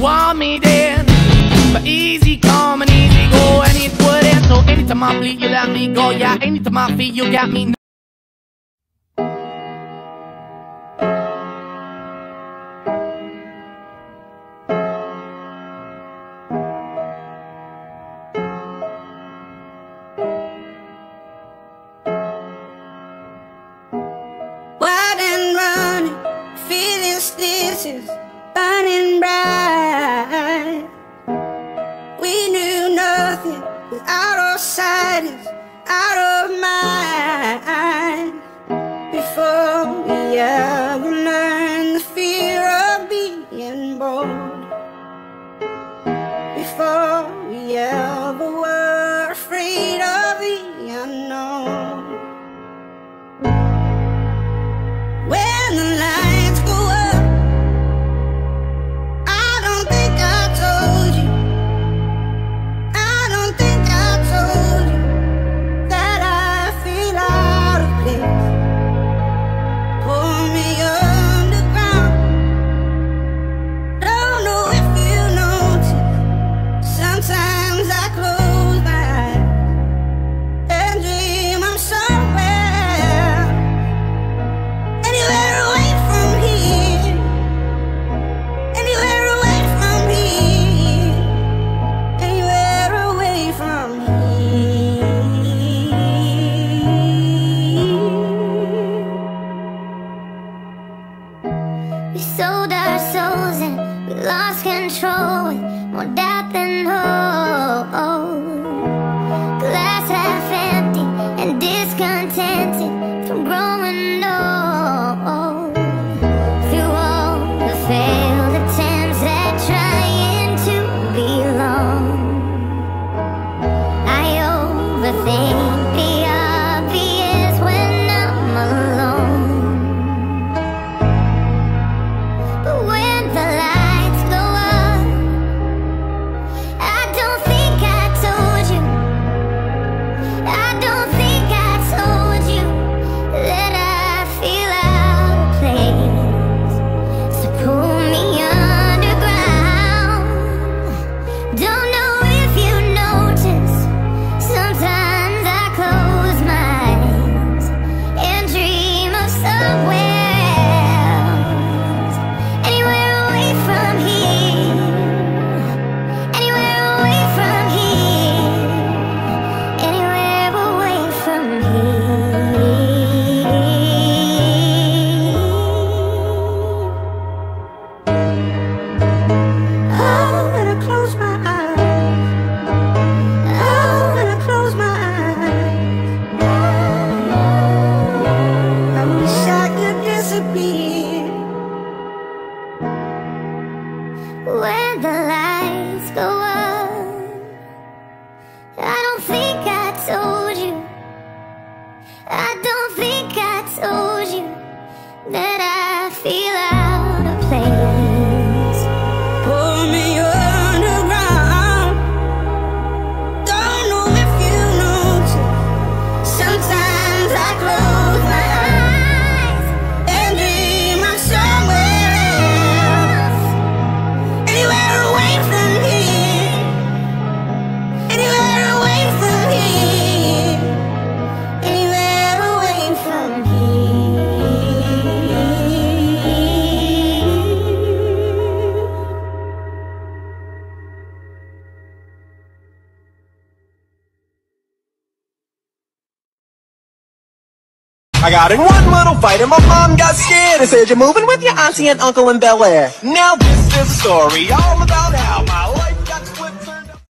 want me then. But easy come and easy go and it wouldn't. So anytime I bleed you let me go. Yeah, anytime I feel you got me Wide and running, feeling stitches. nothing without our sight is out of mind. lost control, more doubt than hope. Glass half empty and discontented. When I got in one little fight and my mom got scared and said, you're moving with your auntie and uncle in Bel Air. Now this is a story all about how my